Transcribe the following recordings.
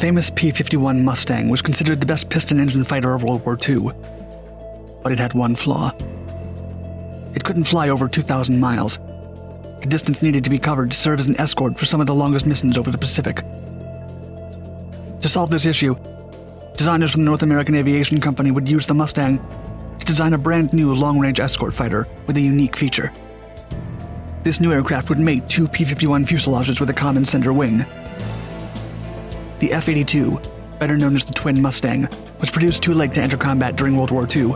famous P 51 Mustang was considered the best piston engine fighter of World War II. But it had one flaw it couldn't fly over 2,000 miles. The distance needed to be covered to serve as an escort for some of the longest missions over the Pacific. To solve this issue, designers from the North American Aviation Company would use the Mustang to design a brand new long range escort fighter with a unique feature. This new aircraft would mate two P 51 fuselages with a common center wing. The F 82, better known as the Twin Mustang, was produced too late to enter combat during World War II.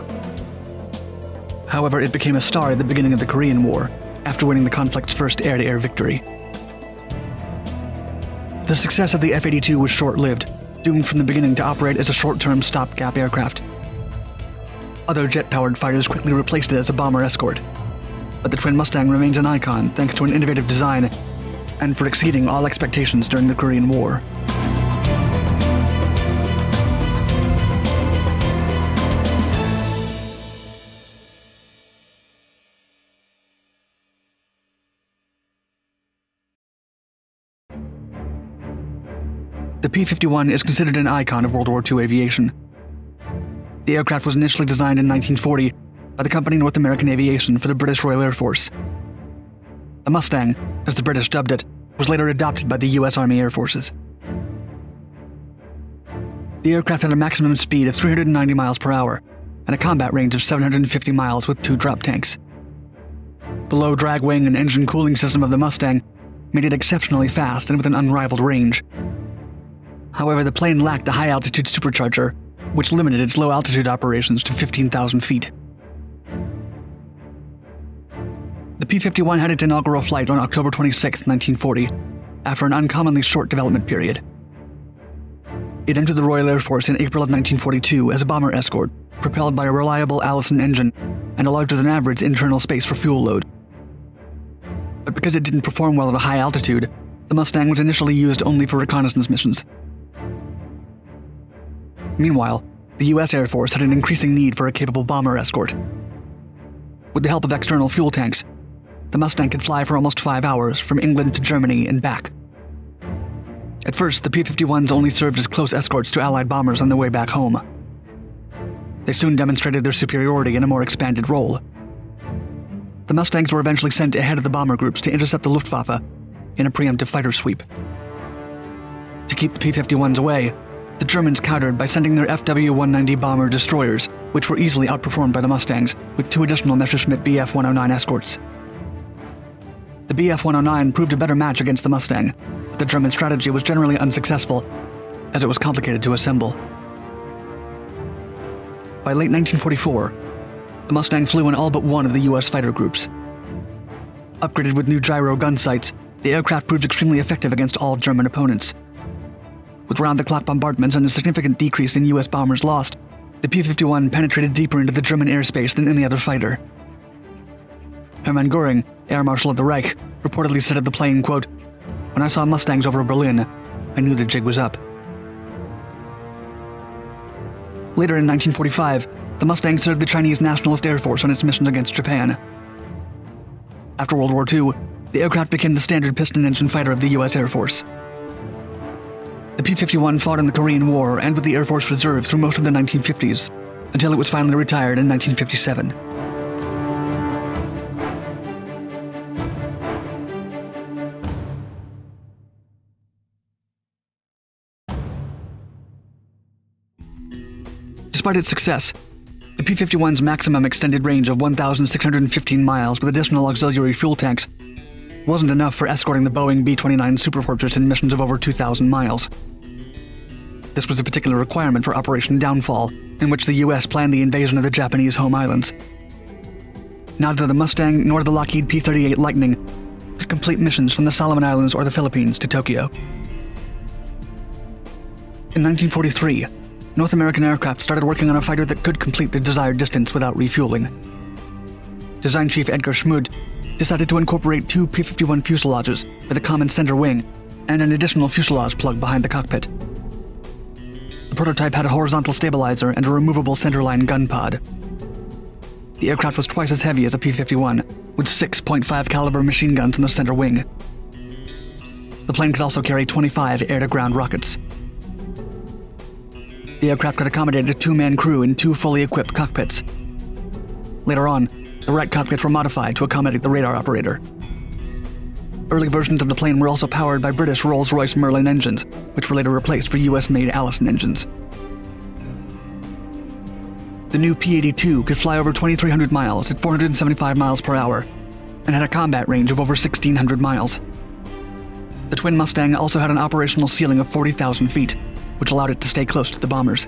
However, it became a star at the beginning of the Korean War, after winning the conflict's first air to air victory. The success of the F 82 was short lived, doomed from the beginning to operate as a short term stopgap aircraft. Other jet powered fighters quickly replaced it as a bomber escort. But the Twin Mustang remains an icon thanks to an innovative design and for exceeding all expectations during the Korean War. The P 51 is considered an icon of World War II aviation. The aircraft was initially designed in 1940 by the company North American Aviation for the British Royal Air Force. The Mustang, as the British dubbed it, was later adopted by the US Army Air Forces. The aircraft had a maximum speed of 390 miles per hour and a combat range of 750 miles with two drop tanks. The low drag wing and engine cooling system of the Mustang made it exceptionally fast and with an unrivaled range. However, the plane lacked a high altitude supercharger, which limited its low altitude operations to 15,000 feet. The P 51 had its inaugural flight on October 26, 1940, after an uncommonly short development period. It entered the Royal Air Force in April of 1942 as a bomber escort, propelled by a reliable Allison engine and a larger than average internal space for fuel load. But because it didn't perform well at a high altitude, the Mustang was initially used only for reconnaissance missions. Meanwhile, the US Air Force had an increasing need for a capable bomber escort. With the help of external fuel tanks, the Mustang could fly for almost five hours from England to Germany and back. At first, the P 51s only served as close escorts to Allied bombers on their way back home. They soon demonstrated their superiority in a more expanded role. The Mustangs were eventually sent ahead of the bomber groups to intercept the Luftwaffe in a preemptive fighter sweep. To keep the P 51s away, the Germans countered by sending their FW 190 bomber destroyers, which were easily outperformed by the Mustangs, with two additional Messerschmitt Bf 109 escorts. The Bf 109 proved a better match against the Mustang, but the German strategy was generally unsuccessful, as it was complicated to assemble. By late 1944, the Mustang flew in all but one of the US fighter groups. Upgraded with new gyro gun sights, the aircraft proved extremely effective against all German opponents. With round the clock bombardments and a significant decrease in US bombers lost, the P 51 penetrated deeper into the German airspace than any other fighter. Hermann Goering, Air Marshal of the Reich, reportedly said of the plane, quote, When I saw Mustangs over Berlin, I knew the jig was up. Later in 1945, the Mustang served the Chinese Nationalist Air Force on its missions against Japan. After World War II, the aircraft became the standard piston engine fighter of the US Air Force. The P 51 fought in the Korean War and with the Air Force Reserve through most of the 1950s, until it was finally retired in 1957. Despite its success, the P 51's maximum extended range of 1,615 miles with additional auxiliary fuel tanks wasn't enough for escorting the Boeing B 29 Superfortress in missions of over 2,000 miles. This was a particular requirement for Operation Downfall, in which the US planned the invasion of the Japanese home islands. Neither the Mustang nor the Lockheed P 38 Lightning could complete missions from the Solomon Islands or the Philippines to Tokyo. In 1943, North American aircraft started working on a fighter that could complete the desired distance without refueling. Design Chief Edgar Schmued decided to incorporate two P 51 fuselages with a common center wing and an additional fuselage plug behind the cockpit. The prototype had a horizontal stabilizer and a removable centerline gun pod. The aircraft was twice as heavy as a P 51, with 6.5 caliber machine guns in the center wing. The plane could also carry 25 air to ground rockets. The aircraft could accommodate a two man crew in two fully equipped cockpits. Later on, the right cockpits were modified to accommodate the radar operator. Early versions of the plane were also powered by British Rolls Royce Merlin engines, which were later replaced for US made Allison engines. The new P 82 could fly over 2,300 miles at 475 miles per hour and had a combat range of over 1,600 miles. The twin Mustang also had an operational ceiling of 40,000 feet, which allowed it to stay close to the bombers.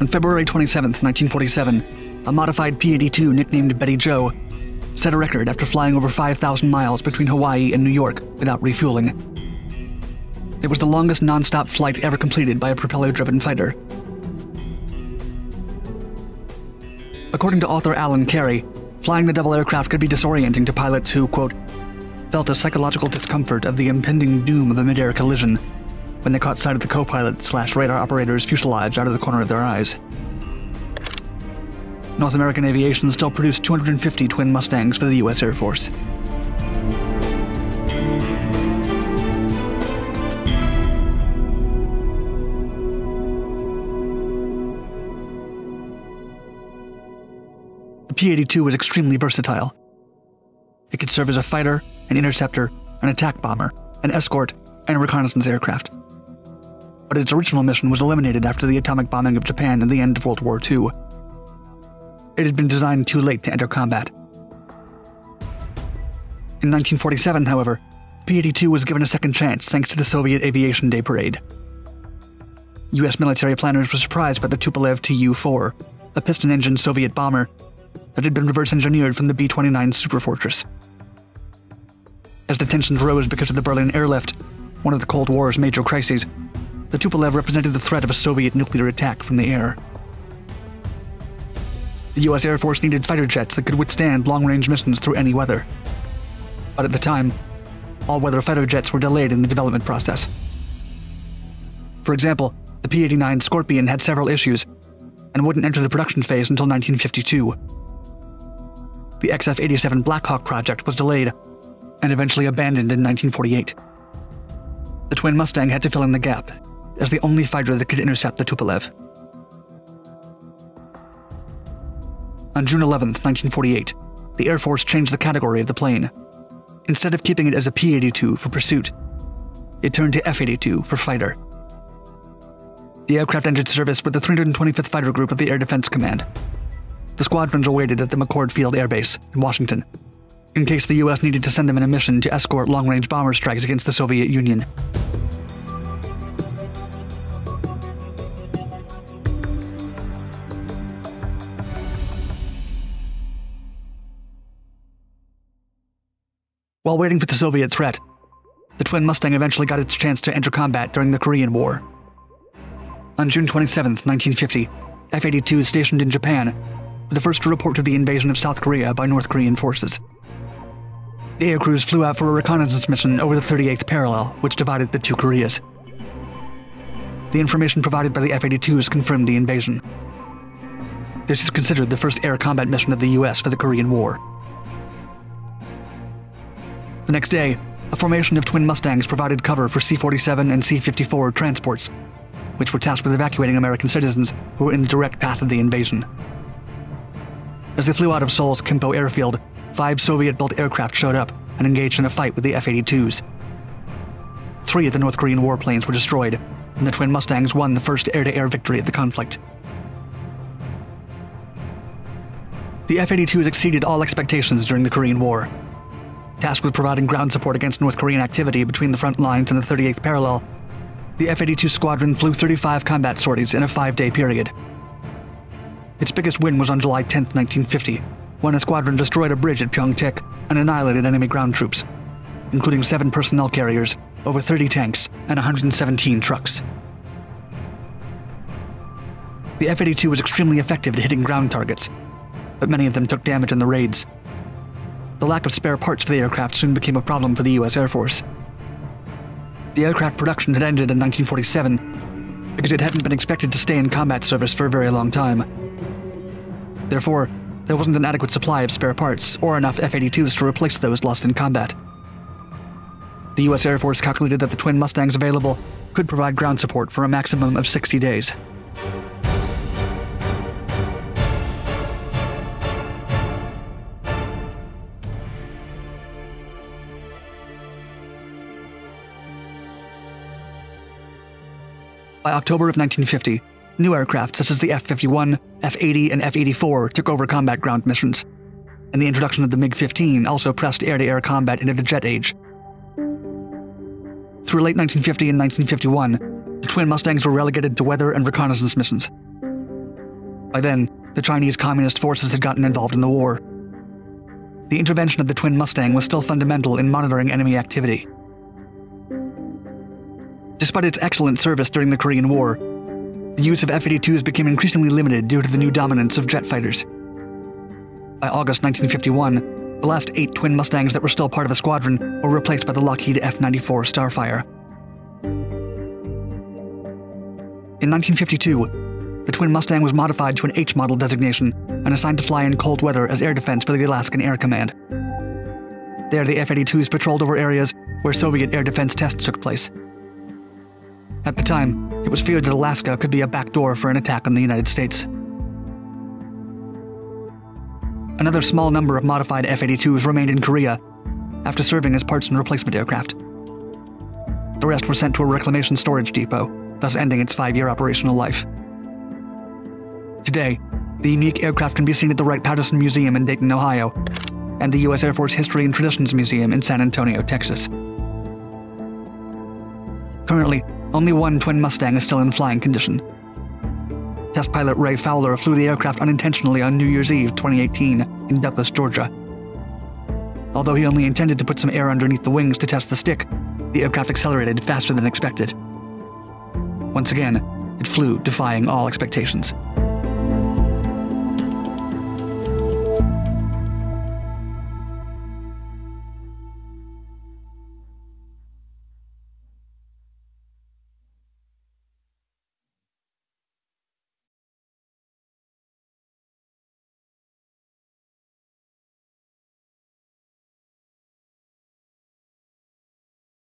On February 27, 1947, a modified P 82 nicknamed Betty Jo set a record after flying over 5,000 miles between Hawaii and New York without refueling. It was the longest non-stop flight ever completed by a propeller-driven fighter. According to author Alan Carey, flying the double aircraft could be disorienting to pilots who, quote, felt a psychological discomfort of the impending doom of a mid-air collision when they caught sight of the co-pilot slash radar operator's fuselage out of the corner of their eyes. North American Aviation still produced 250 twin Mustangs for the U.S. Air Force. The P 82 was extremely versatile. It could serve as a fighter, an interceptor, an attack bomber, an escort, and a reconnaissance aircraft. But its original mission was eliminated after the atomic bombing of Japan and the end of World War II. It had been designed too late to enter combat. In 1947, however, P 82 was given a second chance thanks to the Soviet Aviation Day Parade. US military planners were surprised by the Tupolev Tu 4, a piston engined Soviet bomber that had been reverse engineered from the B 29 Superfortress. As the tensions rose because of the Berlin airlift, one of the Cold War's major crises, the Tupolev represented the threat of a Soviet nuclear attack from the air. The US Air Force needed fighter jets that could withstand long range missions through any weather. But at the time, all weather fighter jets were delayed in the development process. For example, the P 89 Scorpion had several issues and wouldn't enter the production phase until 1952 the XF 87 Blackhawk project was delayed and eventually abandoned in 1948. The twin Mustang had to fill in the gap as the only fighter that could intercept the Tupolev. On June 11, 1948, the Air Force changed the category of the plane. Instead of keeping it as a P 82 for pursuit, it turned to F 82 for fighter. The aircraft entered service with the 325th Fighter Group of the Air Defense Command, the squadrons awaited at the McChord Field Air Base in Washington, in case the US needed to send them in a mission to escort long range bomber strikes against the Soviet Union. While waiting for the Soviet threat, the twin Mustang eventually got its chance to enter combat during the Korean War. On June 27, 1950, F 82 stationed in Japan the first to report of the invasion of South Korea by North Korean forces. The air crews flew out for a reconnaissance mission over the 38th parallel, which divided the two Koreas. The information provided by the F 82s confirmed the invasion. This is considered the first air combat mission of the US for the Korean War. The next day, a formation of twin Mustangs provided cover for C 47 and C 54 transports, which were tasked with evacuating American citizens who were in the direct path of the invasion. As they flew out of Seoul's Kimpo airfield, five Soviet built aircraft showed up and engaged in a fight with the F 82s. Three of the North Korean warplanes were destroyed, and the twin Mustangs won the first air to air victory of the conflict. The F 82s exceeded all expectations during the Korean War. Tasked with providing ground support against North Korean activity between the front lines and the 38th parallel, the F 82 squadron flew 35 combat sorties in a five day period. Its biggest win was on July 10, 1950, when a squadron destroyed a bridge at Pyeongtaek and annihilated enemy ground troops, including seven personnel carriers, over 30 tanks, and 117 trucks. The F 82 was extremely effective at hitting ground targets, but many of them took damage in the raids. The lack of spare parts for the aircraft soon became a problem for the US Air Force. The aircraft production had ended in 1947 because it hadn't been expected to stay in combat service for a very long time. Therefore, there wasn't an adequate supply of spare parts or enough F 82s to replace those lost in combat. The US Air Force calculated that the twin Mustangs available could provide ground support for a maximum of 60 days. By October of 1950, new aircraft such as the F 51, F 80, and F 84 took over combat ground missions, and the introduction of the MiG 15 also pressed air to air combat into the jet age. Through late 1950 and 1951, the twin Mustangs were relegated to weather and reconnaissance missions. By then, the Chinese Communist forces had gotten involved in the war. The intervention of the twin Mustang was still fundamental in monitoring enemy activity. Despite its excellent service during the Korean War, the use of F 82s became increasingly limited due to the new dominance of jet fighters. By August 1951, the last eight twin Mustangs that were still part of the squadron were replaced by the Lockheed F 94 Starfire. In 1952, the twin Mustang was modified to an H model designation and assigned to fly in cold weather as air defense for the Alaskan Air Command. There, the F 82s patrolled over areas where Soviet air defense tests took place. At the time, it was feared that Alaska could be a backdoor for an attack on the United States. Another small number of modified F 82s remained in Korea after serving as parts and replacement aircraft. The rest were sent to a reclamation storage depot, thus ending its five year operational life. Today, the unique aircraft can be seen at the Wright Patterson Museum in Dayton, Ohio, and the U.S. Air Force History and Traditions Museum in San Antonio, Texas. Currently, only one twin Mustang is still in flying condition. Test pilot Ray Fowler flew the aircraft unintentionally on New Year's Eve 2018 in Douglas, Georgia. Although he only intended to put some air underneath the wings to test the stick, the aircraft accelerated faster than expected. Once again, it flew defying all expectations.